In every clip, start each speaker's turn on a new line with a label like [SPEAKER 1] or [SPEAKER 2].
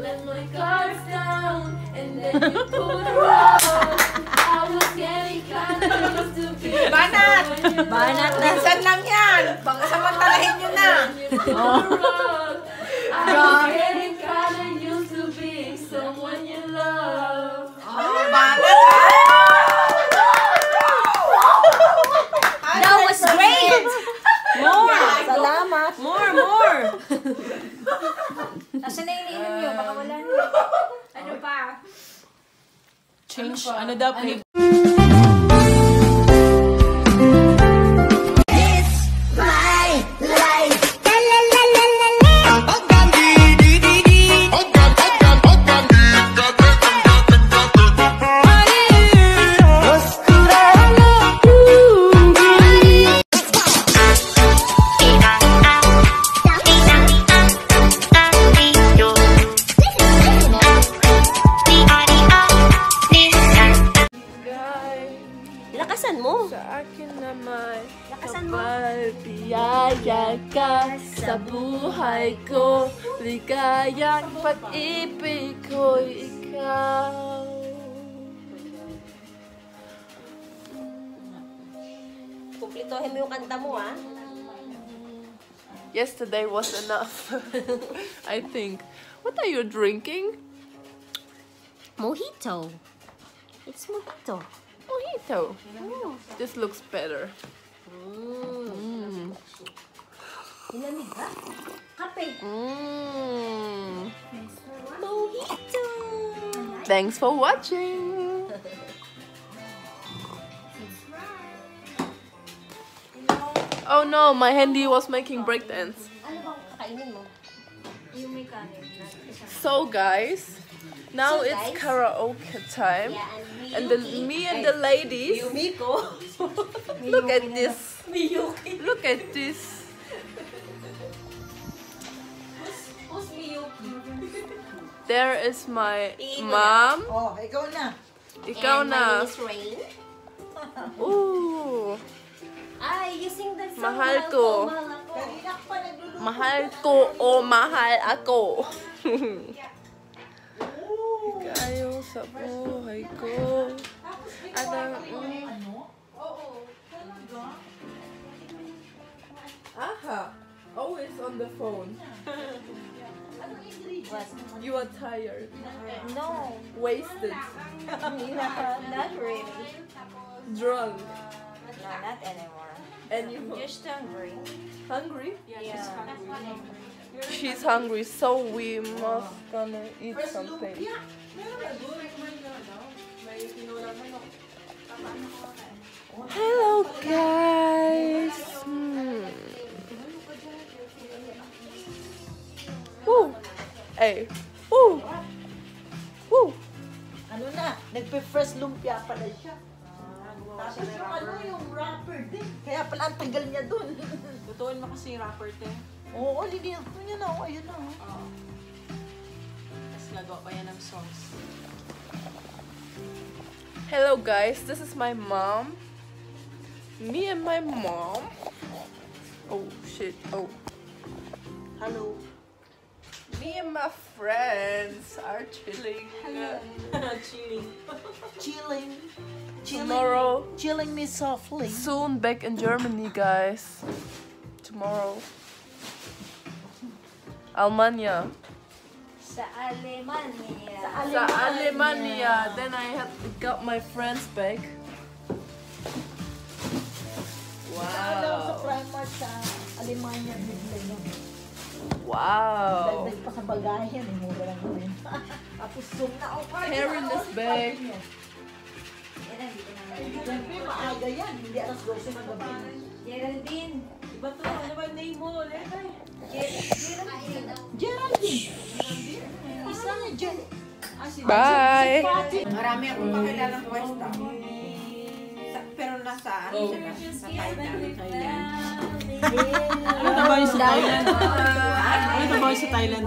[SPEAKER 1] let my guards down, and then you pulled around. I was getting kinda used to being
[SPEAKER 2] Banat!
[SPEAKER 3] Banat.
[SPEAKER 2] Minsan lang yan. Baka samantalahin nyo na.
[SPEAKER 1] I was getting kinda used to being someone you love.
[SPEAKER 2] Oh, banat
[SPEAKER 1] ano
[SPEAKER 4] daw, play
[SPEAKER 1] buhay ko. Ligayang pag-ibig ko'y ikaw.
[SPEAKER 3] Kumplitohin mo yung kanta mo, ah.
[SPEAKER 1] Yesterday was enough. I think. What are you drinking?
[SPEAKER 3] Mojito. It's mojito.
[SPEAKER 1] Mojito. This looks better.
[SPEAKER 3] Mm. Nilamig ba? Kape.
[SPEAKER 1] Mm.
[SPEAKER 3] Mojito.
[SPEAKER 1] Thanks for watching. Oh no, my handy was making breakdance.
[SPEAKER 3] Ano bang kakainin mo? Yung may kanin.
[SPEAKER 1] So guys, now
[SPEAKER 3] So,
[SPEAKER 1] it's
[SPEAKER 3] guys.
[SPEAKER 1] karaoke time.
[SPEAKER 3] Yeah,
[SPEAKER 1] And
[SPEAKER 3] and
[SPEAKER 1] the, me and the ladies, look at this. Look at this. There is my mom.
[SPEAKER 2] Oh, ikaw na.
[SPEAKER 1] Ikaw
[SPEAKER 3] and
[SPEAKER 1] na.
[SPEAKER 3] my name is Rain.
[SPEAKER 1] Ooh.
[SPEAKER 3] Ay, you sing that song.
[SPEAKER 1] Mahal ko.
[SPEAKER 3] Mahal
[SPEAKER 1] ko o mahal ako. Kayo sa buhay ko.
[SPEAKER 3] What?
[SPEAKER 1] You are tired.
[SPEAKER 3] No.
[SPEAKER 1] Wasted.
[SPEAKER 3] Not, not really.
[SPEAKER 1] Drunk.
[SPEAKER 3] No, not anymore.
[SPEAKER 1] And you
[SPEAKER 3] Just hungry.
[SPEAKER 1] hungry?
[SPEAKER 3] Yeah.
[SPEAKER 1] She's hungry, so we must gonna eat something. Hello guys. Hey. Woo. Woo.
[SPEAKER 2] Ano na, nagpe-fresh lumpia pala siya. Tapos yung ano, yung wrapper din. Kaya pala ang tagal niya dun.
[SPEAKER 4] Lutuin mo kasi yung wrapper, te.
[SPEAKER 2] Oo, liniyan ko niya na. Oh, ayun na. oh.
[SPEAKER 4] Oo. Tapos gagawa pa yan ng sauce.
[SPEAKER 1] Hello guys, this is my mom. Me and my mom. Oh shit. Oh.
[SPEAKER 2] Hello.
[SPEAKER 1] Me and my friends are chilling.
[SPEAKER 4] Chilling.
[SPEAKER 2] Chilling. Chilling.
[SPEAKER 1] Tomorrow,
[SPEAKER 2] Chilling me softly.
[SPEAKER 1] soon back in Germany, guys. Tomorrow. Almania.
[SPEAKER 3] Sa Alemania. Sa
[SPEAKER 1] Sa Alemania. Then I had got my friends back.
[SPEAKER 2] Alam sa
[SPEAKER 1] Wow.
[SPEAKER 2] Primark sa Alemania.
[SPEAKER 1] Wow.
[SPEAKER 2] Dagdag pa sa bagahe. Mura lang yun. Tapos zoom na. Oh, na-
[SPEAKER 1] this bag.
[SPEAKER 2] Siyempre, maaga yan. Hindi alas 12 ng gabi.
[SPEAKER 3] Geraldine.
[SPEAKER 4] Iba to, ano ba yung name mo? Lekay.
[SPEAKER 2] Geraldine. Isa na Ger.
[SPEAKER 1] Bye.
[SPEAKER 2] Marami akong pakilalang pwesta sa ano
[SPEAKER 4] siya ba? Sa Thailand. Ano tabayo sa sa Thailand?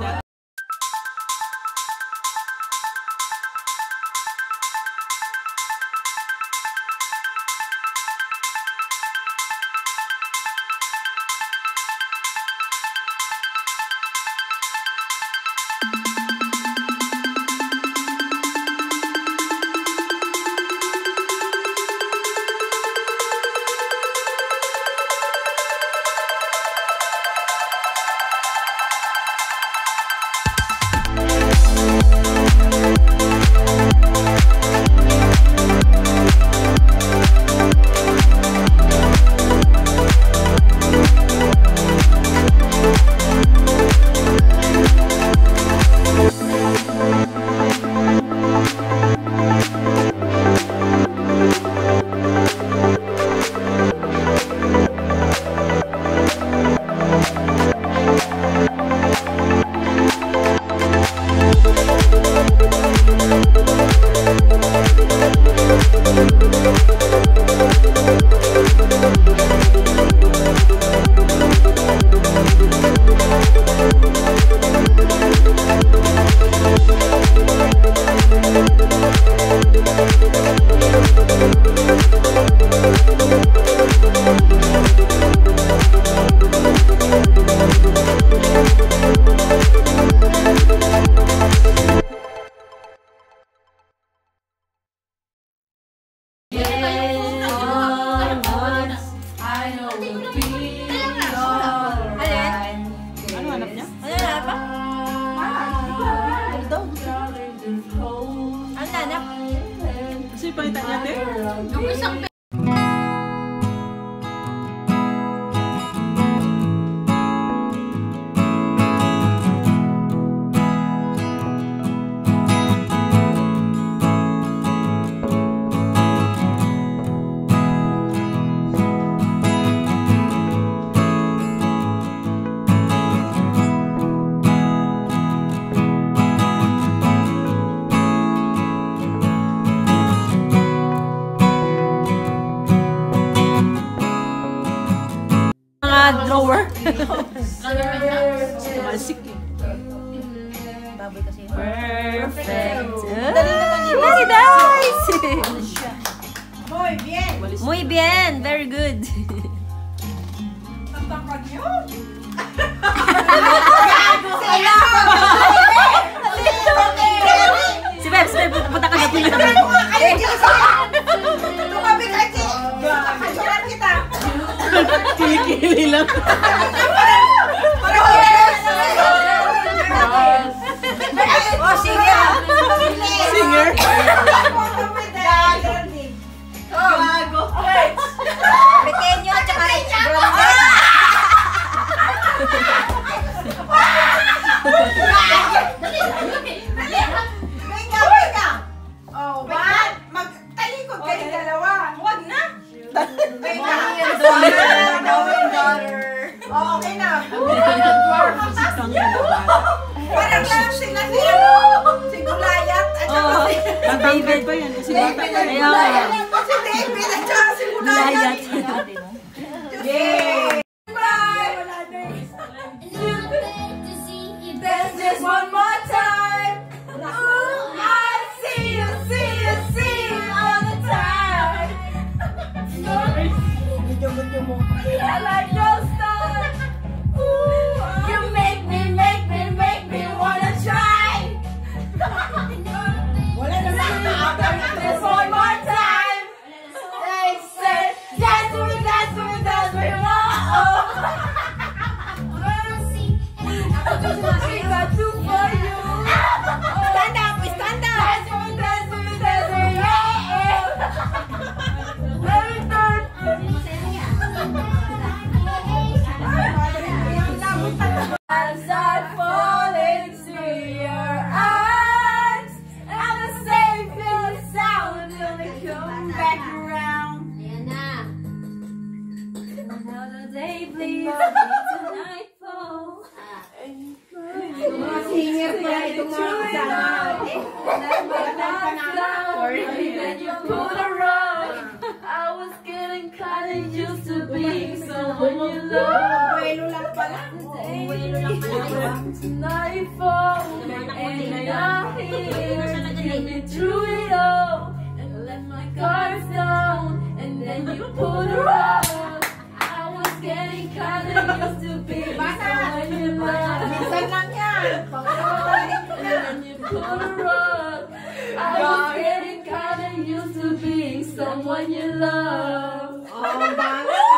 [SPEAKER 4] Ah?
[SPEAKER 3] Palitan te.
[SPEAKER 4] Yung isang
[SPEAKER 3] Mga drawer.
[SPEAKER 1] Perfect.
[SPEAKER 3] Masik eh.
[SPEAKER 2] Baboy kasi.
[SPEAKER 3] Perfect.
[SPEAKER 2] Dali naman yun.
[SPEAKER 3] Very nice!
[SPEAKER 2] Muy bien.
[SPEAKER 3] Muy bien. Very good. Si Beb, si Beb, punta ka na po namin.
[SPEAKER 2] Ay, Diyos! Tumabi ka, Chi!
[SPEAKER 3] Kilikili lang.
[SPEAKER 2] Wow. Você tem vida, tchau, segura. Ia, ia, tchau. Yeah. Getting kinda used to being someone you love. Buwelo lang pala.
[SPEAKER 1] Nightfall, and you're here to get me through it all. And let my guards down, and then you pulled a rug. I was getting kinda used to being someone you love.
[SPEAKER 2] Minsan lang yan. Pangalawalit ko na.
[SPEAKER 1] And you pulled a rug. I was getting kinda used to being someone you love. Bomba.